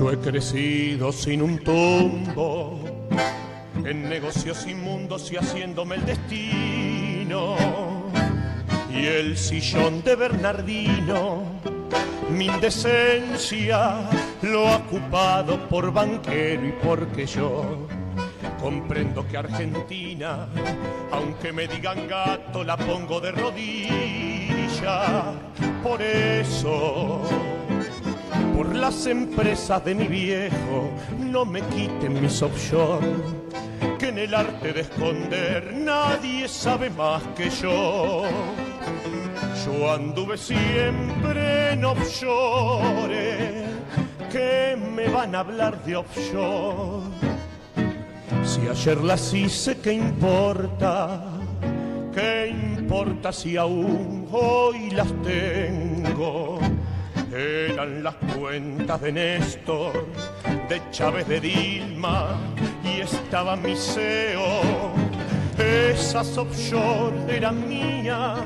Yo he crecido sin un tumbo, en negocios inmundos y haciéndome el destino. Y el sillón de Bernardino, mi indecencia, lo ha ocupado por banquero y porque yo comprendo que Argentina, aunque me digan gato, la pongo de rodilla. Por eso por las empresas de mi viejo, no me quiten mis offshore, que en el arte de esconder nadie sabe más que yo. Yo anduve siempre en offshore, van a hablar de offshore. Si ayer las hice, ¿qué importa? ¿Qué importa si aún hoy las tengo? Eran las cuentas de Néstor, de Chávez de Dilma y estaba mi CEO. Esas offshore eran mías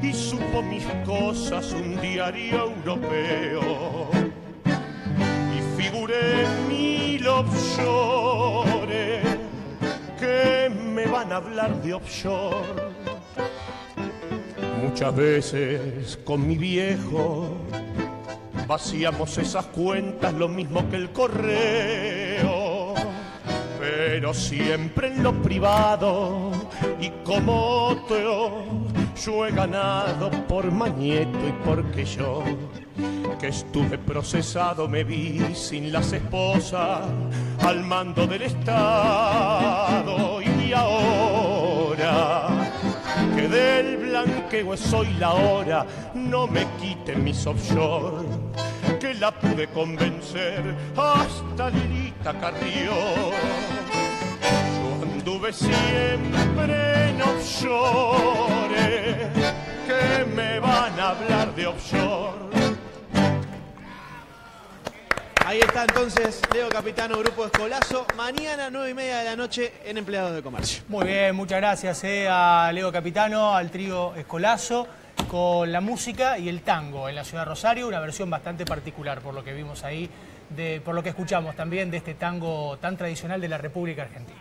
y supo mis cosas un diario europeo. Y figuré mil offshore que me van a hablar de offshore. Muchas veces con mi viejo vaciamos esas cuentas lo mismo que el correo, pero siempre en lo privado y como otro yo he ganado por Mañeto y porque yo que estuve procesado me vi sin las esposas al mando del Estado y ahora que del blanqueo soy la hora, no me quiten mis offshore, que la pude convencer hasta Lilita Carrió. Yo anduve siempre en offshore, Ahí está entonces Leo Capitano, Grupo Escolazo. Mañana, nueve y media de la noche, en Empleados de Comercio. Muy bien, muchas gracias eh, a Leo Capitano, al trío Escolazo, con la música y el tango en la ciudad de Rosario, una versión bastante particular por lo que vimos ahí, de, por lo que escuchamos también de este tango tan tradicional de la República Argentina.